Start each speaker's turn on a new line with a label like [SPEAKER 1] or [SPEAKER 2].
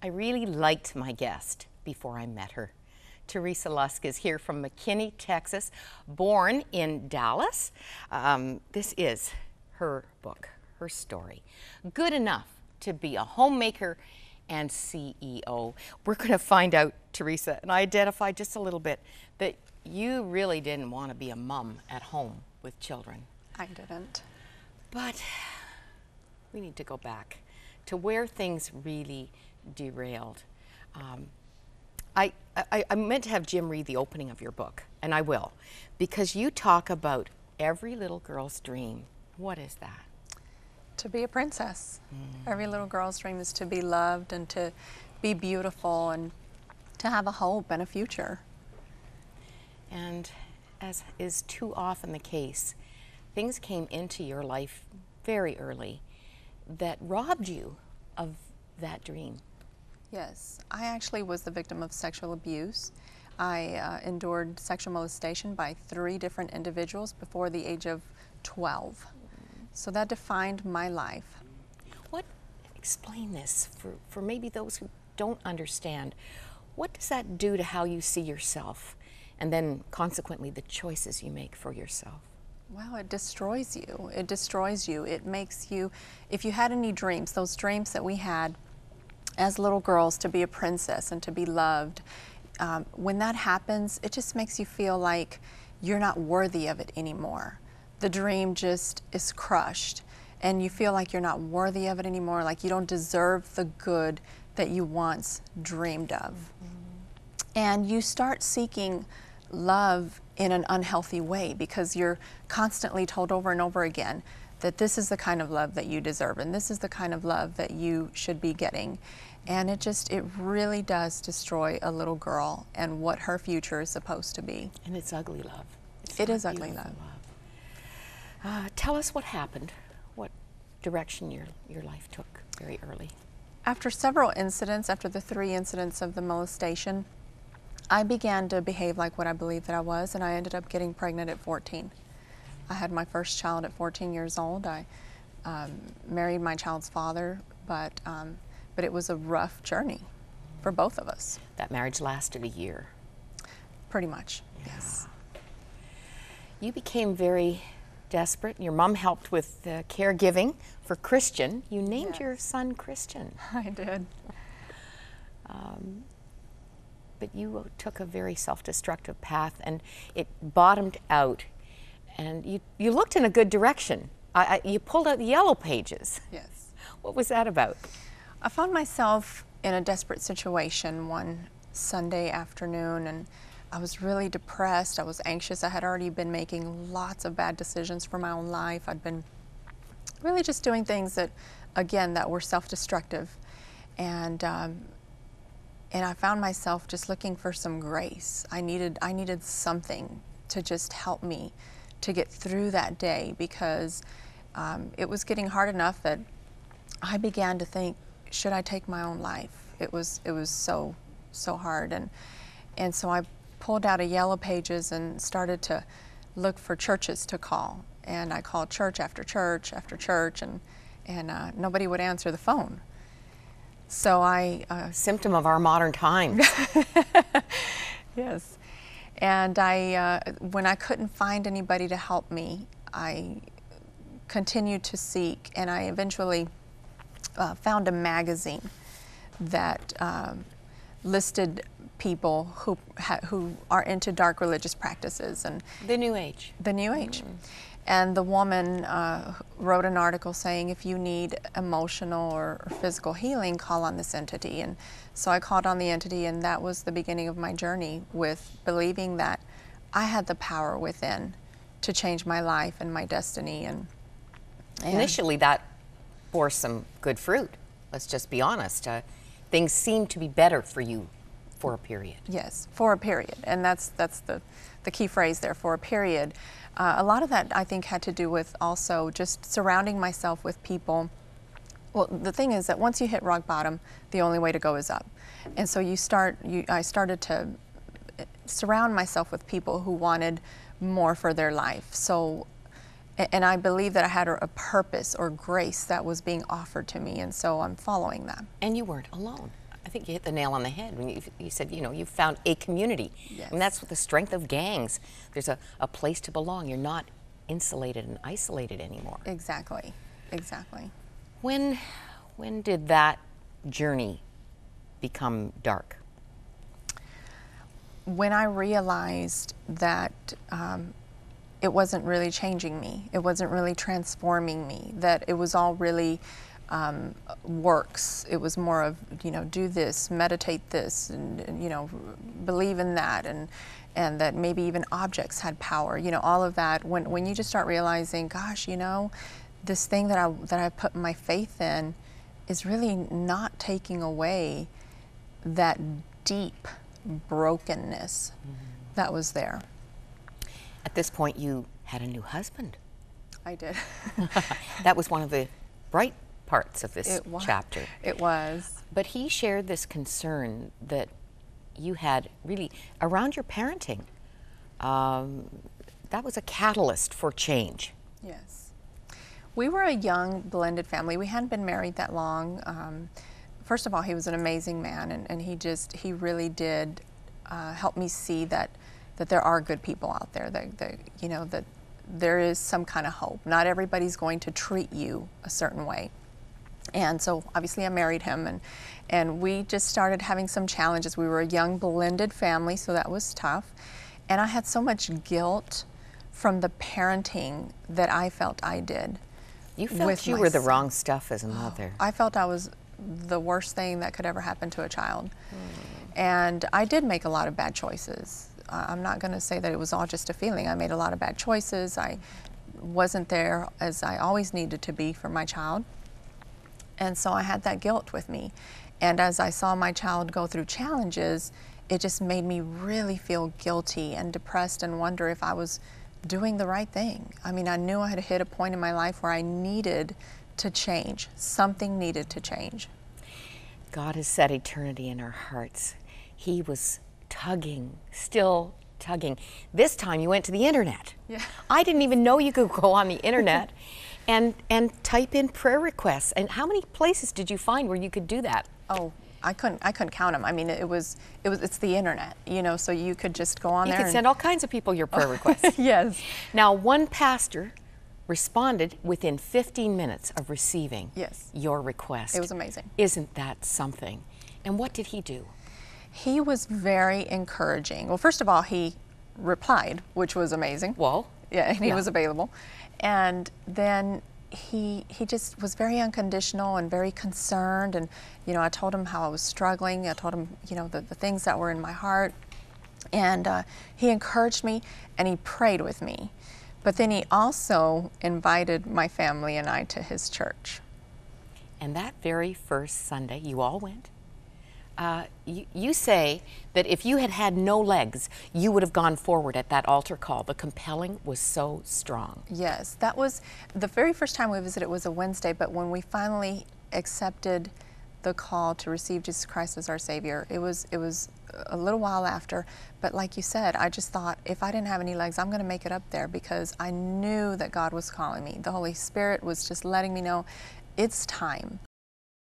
[SPEAKER 1] I really liked my guest before I met her. Teresa Lusk is here from McKinney, Texas, born in Dallas. Um, this is her book, her story. Good enough to be a homemaker and CEO. We're going to find out, Teresa, and I identify just a little bit that you really didn't want to be a mom at home with children.
[SPEAKER 2] I didn't.
[SPEAKER 1] But we need to go back to where things really derailed. Um, I, I, I meant to have Jim read the opening of your book, and I will, because you talk about every little girl's dream. What is that?
[SPEAKER 2] To be a princess. Mm. Every little girl's dream is to be loved and to be beautiful and to have a hope and a future.
[SPEAKER 1] And as is too often the case, things came into your life very early that robbed you of that dream.
[SPEAKER 2] Yes, I actually was the victim of sexual abuse. I uh, endured sexual molestation by three different individuals before the age of 12. So that defined my life.
[SPEAKER 1] What, explain this for, for maybe those who don't understand. What does that do to how you see yourself and then consequently the choices you make for yourself?
[SPEAKER 2] Well, it destroys you. It destroys you. It makes you, if you had any dreams, those dreams that we had as little girls to be a princess and to be loved, um, when that happens, it just makes you feel like you're not worthy of it anymore. The dream just is crushed, and you feel like you're not worthy of it anymore, like you don't deserve the good that you once dreamed of. Mm. And you start seeking love in an unhealthy way because you're constantly told over and over again that this is the kind of love that you deserve and this is the kind of love that you should be getting. And it just, it really does destroy a little girl and what her future is supposed to be.
[SPEAKER 1] And it's ugly love. It's
[SPEAKER 2] it is ugly love.
[SPEAKER 1] love. Uh, tell us what happened, what direction your, your life took very early.
[SPEAKER 2] After several incidents, after the three incidents of the molestation, I began to behave like what I believed that I was, and I ended up getting pregnant at 14. I had my first child at 14 years old. I um, married my child's father, but um, but it was a rough journey for both of us.
[SPEAKER 1] That marriage lasted a year.
[SPEAKER 2] Pretty much, yeah. yes.
[SPEAKER 1] You became very desperate. Your mom helped with uh, caregiving for Christian. You named yes. your son Christian.
[SPEAKER 2] I did.
[SPEAKER 1] Um, but you took a very self-destructive path and it bottomed out and you, you looked in a good direction. I, I, you pulled out the yellow pages.
[SPEAKER 2] Yes.
[SPEAKER 1] What was that about?
[SPEAKER 2] I found myself in a desperate situation one Sunday afternoon and I was really depressed. I was anxious. I had already been making lots of bad decisions for my own life. I'd been really just doing things that, again, that were self-destructive. And um, and I found myself just looking for some grace. I needed I needed something to just help me to get through that day because um, it was getting hard enough that I began to think, should I take my own life? It was it was so so hard and and so I pulled out a yellow pages and started to look for churches to call and I called church after church after church and and uh, nobody would answer the phone. So I
[SPEAKER 1] uh, symptom of our modern times.
[SPEAKER 2] yes, and I uh, when I couldn't find anybody to help me, I continued to seek, and I eventually uh, found a magazine that um, listed people who who are into dark religious practices and
[SPEAKER 1] the New Age.
[SPEAKER 2] The New Age. Mm. And the woman uh, wrote an article saying, if you need emotional or, or, physical healing, call on this entity. And so I called on the entity, and that was the beginning of my journey with believing that I had the power within to change my life and my destiny. And,
[SPEAKER 1] and initially, that bore some good fruit. Let's just be honest. Uh, things seemed to be better for you for a period.
[SPEAKER 2] Yes, for a period, and that's that's the the key phrase there for a period. Uh, a lot of that, I think, had to do with also just surrounding myself with people. Well, the thing is that once you hit rock bottom, the only way to go is up. And so you start, you, I started to surround myself with people who wanted more for their life. So, and I believe that I had a purpose or grace that was being offered to me, and so I'm following that.
[SPEAKER 1] And you weren't alone. I think you hit the nail on the head when you, you said, you know, you found a community.
[SPEAKER 2] Yes.
[SPEAKER 1] And that's the strength of gangs. There's a, a place to belong. You're not insulated and isolated anymore.
[SPEAKER 2] Exactly. Exactly.
[SPEAKER 1] When, when did that journey become dark?
[SPEAKER 2] When I realized that um, it wasn't really changing me, it wasn't really transforming me, that it was all really um, works. It was more of, you know, do this, meditate this, and, and, you know, believe in that, and and that maybe even objects had power. You know, all of that. When when you just start realizing, gosh, you know, this thing that I that I put my faith in is really not taking away that deep brokenness that was there.
[SPEAKER 1] At this point, you had a new husband.
[SPEAKER 2] I did.
[SPEAKER 1] That was one of the bright parts of this
[SPEAKER 2] it was.
[SPEAKER 1] chapter.
[SPEAKER 2] It was.
[SPEAKER 1] But he shared this concern that you had really around your parenting. Um, that was a catalyst for change.
[SPEAKER 2] Yes. We were a young blended family. We hadn't been married that long. Um, first of all, he was an amazing man, and, and he just, he really did uh, help me see that, that there are good people out there, that, that, you know, that there is some kind of hope. Not everybody's going to treat you a certain way. And so obviously I married him and and we just started having some challenges. We were a young blended family, so that was tough. And I had so much guilt from the parenting that I felt I did.
[SPEAKER 1] You felt you were the wrong stuff as a oh, mother.
[SPEAKER 2] I felt I was the worst thing that could ever happen to a child. Hmm. And I did make a lot of bad choices. I'm not going to say that it was all just a feeling. I made a lot of bad choices. I wasn't there as I always needed to be for my child. And so I had that guilt with me. And as I saw my child go through challenges, it just made me really feel guilty and depressed and wonder if I was doing the right thing. I mean, I knew I had hit a point in my life where I needed to change. Something needed to change.
[SPEAKER 1] God has set eternity in our hearts. He was tugging, still tugging. This time you went to the internet.
[SPEAKER 2] Yeah.
[SPEAKER 1] I didn't even know you could go on the internet and and type in prayer requests. And how many places did you find where you could do that?
[SPEAKER 2] Oh, I couldn't I couldn't count them. I mean, it was it was it's the internet, you know, so you could just go on
[SPEAKER 1] You
[SPEAKER 2] there
[SPEAKER 1] could
[SPEAKER 2] and
[SPEAKER 1] send all kinds of people your prayer requests.
[SPEAKER 2] Yes.
[SPEAKER 1] Now, one pastor responded within 15 minutes of receiving
[SPEAKER 2] Yes.
[SPEAKER 1] your request.
[SPEAKER 2] It was amazing.
[SPEAKER 1] Isn't that something? And what did he do?
[SPEAKER 2] He was very encouraging. Well, first of all, he replied, which was amazing.
[SPEAKER 1] Well,
[SPEAKER 2] Yeah, and he
[SPEAKER 1] yeah.
[SPEAKER 2] was available. And then he he just was very unconditional and very concerned and you know I told him how I was struggling I told him you know the, the things that were in my heart and uh, he encouraged me and he prayed with me but then he also invited my family and I to his church
[SPEAKER 1] And that very first Sunday, you all went. Uh, you, you say that if you had had no legs, you would have gone forward at that altar call. The compelling was so strong.
[SPEAKER 2] Yes, that was the very first time we visited was a Wednesday, but when we finally accepted the call to receive Jesus Christ as our Savior, it was it was a little while after. But like you said, I just thought if I didn't have any legs, I'm going to make it up there because I knew that God was calling me. The Holy Spirit was just letting me know it's time.